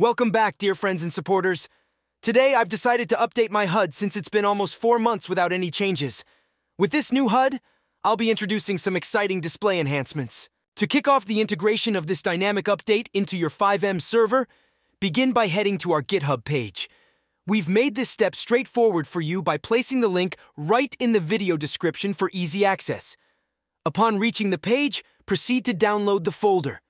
Welcome back, dear friends and supporters. Today, I've decided to update my HUD since it's been almost four months without any changes. With this new HUD, I'll be introducing some exciting display enhancements. To kick off the integration of this dynamic update into your FiveM server, begin by heading to our GitHub page. We've made this step straightforward for you by placing the link right in the video description for easy access. Upon reaching the page, proceed to download the folder.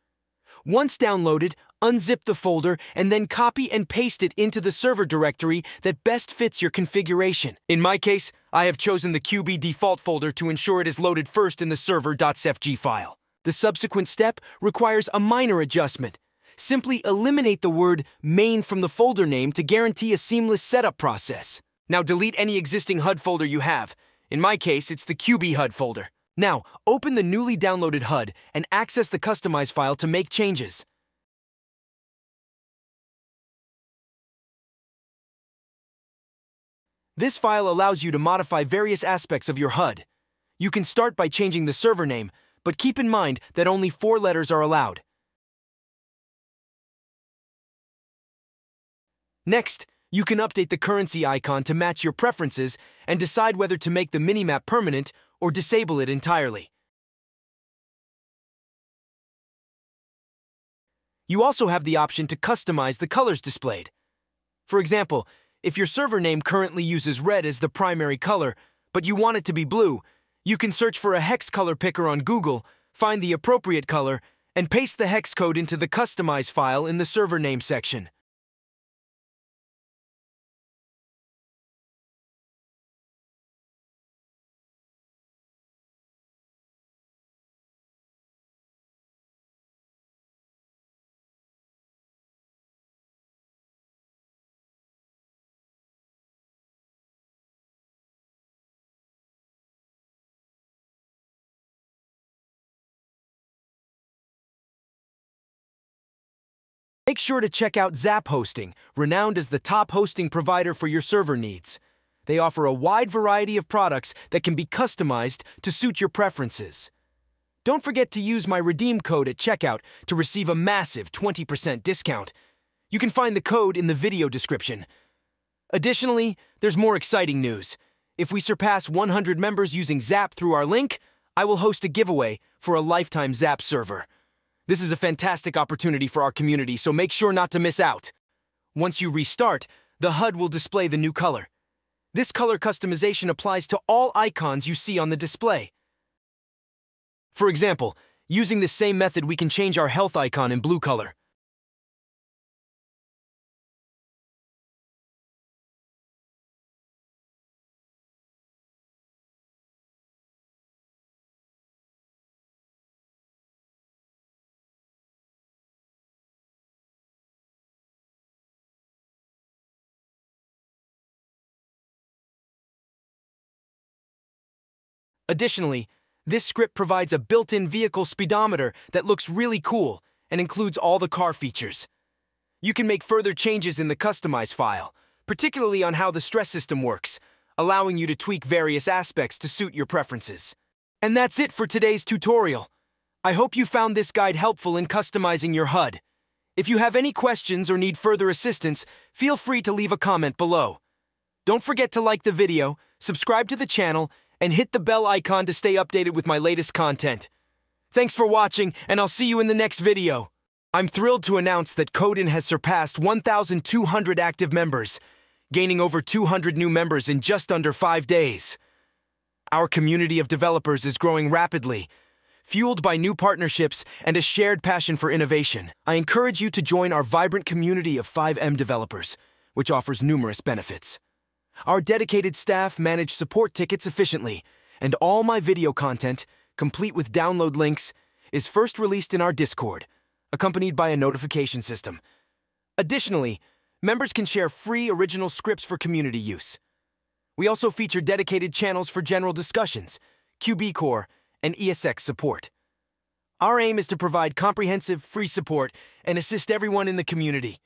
Once downloaded, unzip the folder, and then copy and paste it into the server directory that best fits your configuration. In my case, I have chosen the QB default folder to ensure it is loaded first in the server.cfg file. The subsequent step requires a minor adjustment. Simply eliminate the word main from the folder name to guarantee a seamless setup process. Now delete any existing HUD folder you have. In my case, it's the QB HUD folder. Now, open the newly downloaded HUD and access the Customize file to make changes. This file allows you to modify various aspects of your HUD. You can start by changing the server name, but keep in mind that only four letters are allowed. Next, you can update the currency icon to match your preferences and decide whether to make the minimap permanent or disable it entirely. You also have the option to customize the colors displayed. For example, if your server name currently uses red as the primary color, but you want it to be blue, you can search for a hex color picker on Google, find the appropriate color, and paste the hex code into the Customize file in the server name section. Make sure to check out Zap Hosting, renowned as the top hosting provider for your server needs. They offer a wide variety of products that can be customized to suit your preferences. Don't forget to use my redeem code at checkout to receive a massive 20% discount. You can find the code in the video description. Additionally, there's more exciting news. If we surpass 100 members using Zap through our link, I will host a giveaway for a lifetime Zap server. This is a fantastic opportunity for our community, so make sure not to miss out. Once you restart, the HUD will display the new color. This color customization applies to all icons you see on the display. For example, using the same method we can change our health icon in blue color. Additionally, this script provides a built-in vehicle speedometer that looks really cool and includes all the car features. You can make further changes in the Customize file, particularly on how the stress system works, allowing you to tweak various aspects to suit your preferences. And that's it for today's tutorial. I hope you found this guide helpful in customizing your HUD. If you have any questions or need further assistance, feel free to leave a comment below. Don't forget to like the video, subscribe to the channel, and hit the bell icon to stay updated with my latest content. Thanks for watching, and I'll see you in the next video. I'm thrilled to announce that Coden has surpassed 1,200 active members, gaining over 200 new members in just under five days. Our community of developers is growing rapidly, fueled by new partnerships and a shared passion for innovation. I encourage you to join our vibrant community of FiveM developers, which offers numerous benefits. Our dedicated staff manage support tickets efficiently, and all my video content, complete with download links, is first released in our Discord, accompanied by a notification system. Additionally, members can share free original scripts for community use. We also feature dedicated channels for general discussions, QB Core, and ESX support. Our aim is to provide comprehensive, free support and assist everyone in the community.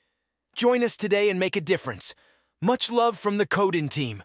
Join us today and make a difference. Much love from the Codin team.